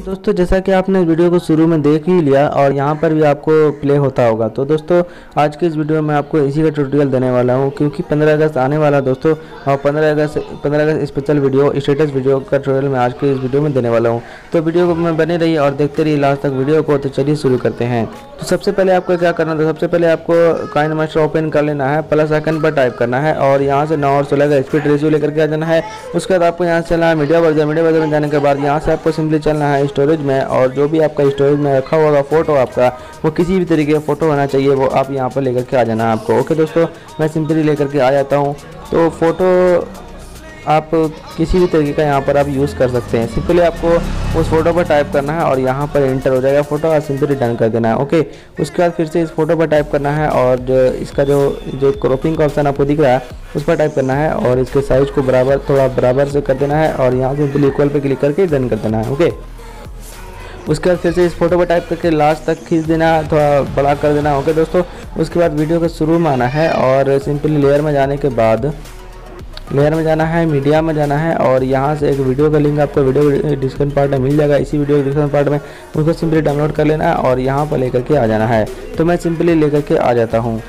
दोस्तों, जैसा कि आपने वीडियो को शुरू में देख ही लिया और यहाँ पर भी आपको प्ले होता होगा। तो दोस्तों, आज के इस वीडियो में आपको इसी का ट्यूटोरियल देने वाला हूँ, क्योंकि 15 अगस्त आने वाला दोस्तों, और 15 अगस्त 15 अगस्त स्पेशल वीडियो स्टेटस वीडियो का ट्यूटोरियल मैं आज के इस वीडियो में देने वाला हूँ। तो वीडियो को मैं बने रही और देखते रहिए लास्ट तक वीडियो को तो चलिए शुरू करते हैं। तो सबसे पहले आपको क्या करना था? सबसे पहले आपको काइन मास्टर ओपन कर लेना है, प्लस आइकन पर टाइप करना है और यहाँ से नौ और सोलह का स्पीड रेशियो लेकर के आ जाना है। उसके बाद आपको यहाँ से चलना है मीडिया वर्जन। मीडिया वर्जन में जाने के बाद यहाँ से आपको सिंपली चलना है स्टोरेज में और जो भी आपका स्टोरेज में रखा होगा फ़ोटो आपका, वो किसी भी तरीके का फ़ोटो होना चाहिए, वो आप यहाँ पर लेकर के आ जाना है आपको। ओके दोस्तों, मैं सिंपली लेकर के आ जाता हूँ। तो फ़ोटो आप किसी भी तरीके का यहाँ पर आप यूज़ कर सकते हैं। सिंपली आपको उस फ़ोटो पर टाइप करना है और यहाँ पर इंटर हो जाएगा फ़ोटो और सिंपली डन कर देना है ओके उसके बाद फिर से इस फ़ोटो पर टाइप करना है और जो इसका जो जो क्रॉपिंग का ऑप्शन आपको दिख रहा है, उस पर टाइप करना है और इसके साइज़ को बराबर, थोड़ा बराबर से कर देना है और यहाँ सिंपली इक्वल पर क्लिक करके डन कर देना है ओके उसके बाद फिर से इस फ़ोटो पर टाइप करके लास्ट तक खींच देना, थोड़ा बड़ा कर देना ओके दोस्तों? उसके बाद वीडियो के शुरू में आना है और सिंपली लेयर में जाने के बाद लेयर में जाना है मीडिया में जाना है और यहाँ से एक वीडियो का लिंक आपको वीडियो डिस्क्रिप्शन पार्ट में मिल जाएगा। इसी वीडियो डिस्क्रिप्शन पार्ट में उसको सिंपली डाउनलोड कर लेना है और यहाँ पर लेकर के आ जाना है। तो मैं सिंपली लेकर के आ जाता हूँ।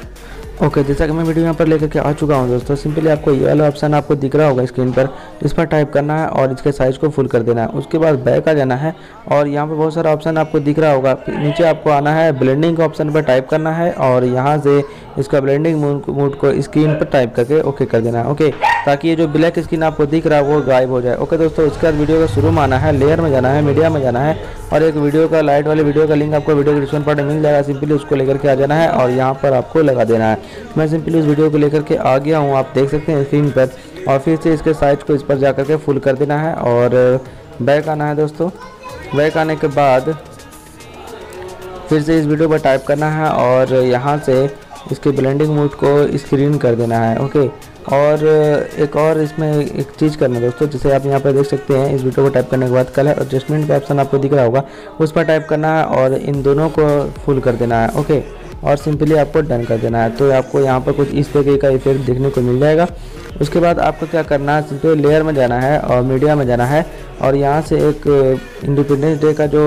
ओके जैसा कि मैं वीडियो यहाँ पर लेकर के आ चुका हूँ दोस्तों सिंपली आपको ये वाला ऑप्शन आपको दिख रहा होगा स्क्रीन पर। इस पर टाइप करना है और इसके साइज़ को फुल कर देना है। उसके बाद बैक आ जाना है और यहाँ पर बहुत सारा ऑप्शन आपको दिख रहा होगा। नीचे आपको आना है ब्लेंडिंग का ऑप्शन पर टाइप करना है और यहाँ से इसका ब्लेंडिंग मोड को स्क्रीन पर टाइप करके ओके कर देना है। ओके ताकि ये जो ब्लैक स्क्रीन आपको दिख रहा है, वो गायब हो जाए। ओके दोस्तों उसके बाद वीडियो का शुरू में आना है। लेयर में जाना है, मीडिया में जाना है। और एक वीडियो का, लाइट वाले वीडियो का लिंक आपको वीडियो डिस्क्रिप्शन पार्ट में मिल जाएगा। सिंपली उसको लेकर के आ जाना है और यहाँ पर आपको लगा देना है। मैं सिंपली उस वीडियो को लेकर के आ गया हूँ, आप देख सकते हैं स्क्रीन पर। और फिर से इसके साइज़ को इस पर जा के फुल कर देना है और बैक आना है दोस्तों। बैक आने के बाद फिर से इस वीडियो पर टाइप करना है और यहाँ से इसके ब्लेंडिंग मोड को स्क्रीन कर देना है। ओके और एक और इसमें एक चीज़ करना है दोस्तों, जैसे आप यहाँ पर देख सकते हैं, इस वीडियो को टाइप करने के बाद कलर एडजस्टमेंट का ऑप्शन आपको दिख रहा होगा, उस पर टाइप करना है और इन दोनों को फुल कर देना है ओके और सिंपली आपको डन कर देना है तो आपको यहाँ पर कुछ इस तरीके का इफ़ेक्ट देखने को मिल जाएगा। उसके बाद आपको क्या करना है सिंपली लेयर में जाना है और मीडिया में जाना है, और यहाँ से एक इंडिपेंडेंस डे का जो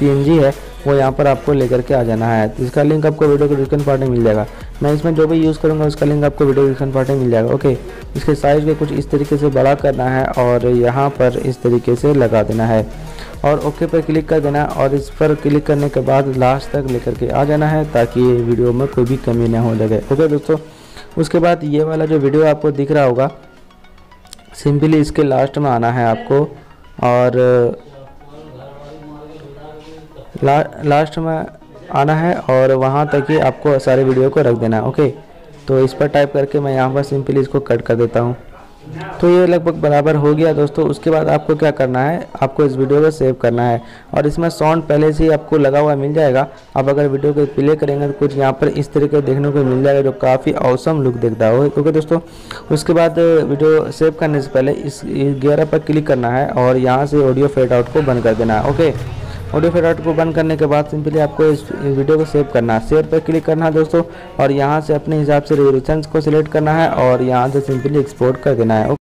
PNG है वो यहाँ पर आपको लेकर के आ जाना है। इसका लिंक आपको वीडियो के डिस्क्रिप्शन पार्ट में मिल जाएगा। मैं इसमें जो भी यूज़ करूँगा, उसका लिंक आपको वीडियो डिस्क्रिप्शन पार्ट में मिल जाएगा। ओके इसके साइज़ को कुछ इस तरीके से बड़ा करना है और यहाँ पर इस तरीके से लगा देना है। और ओके पर क्लिक कर देना और इस पर क्लिक करने के बाद लास्ट तक लेकर के आ जाना है ताकि वीडियो में कोई भी कमी ना हो लगे। ओके दोस्तों? उसके बाद ये वाला जो वीडियो आपको दिख रहा होगा सिंपली इसके लास्ट में आना है आपको। और ला, लास्ट में आना है और वहाँ तक ही आपको सारे वीडियो को रख देना है ओके तो इस पर टाइप करके मैं यहाँ पर सिंपली इसको कट कर देता हूँ। तो ये लगभग बराबर हो गया दोस्तों। उसके बाद आपको क्या करना है? आपको इस वीडियो को सेव करना है। और इसमें साउंड पहले से ही आपको लगा हुआ मिल जाएगा। आप अगर वीडियो को प्ले करेंगे तो कुछ यहाँ पर इस तरीके देखने को मिल जाएगा जो काफ़ी औसम लुक देखता हो क्योंकि दोस्तों? उसके बाद वीडियो सेव करने से पहले इस ग्यारह पर क्लिक करना है और यहाँ से ऑडियो फेड आउट को बंद कर देना है ओके ऑडियो फेड को बंद करने के बाद सिंपली आपको इस वीडियो को सेव करना है। सेव पर क्लिक करना है दोस्तों, और यहाँ से अपने हिसाब से रेजोल्यूशन को सिलेक्ट करना है और यहाँ से सिंपली एक्सपोर्ट कर देना है।